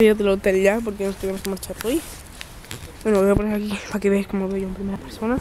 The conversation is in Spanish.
video del hotel ya porque nos tenemos que marchar hoy. Bueno, voy a poner aquí para que veáis cómo veo yo en primera persona.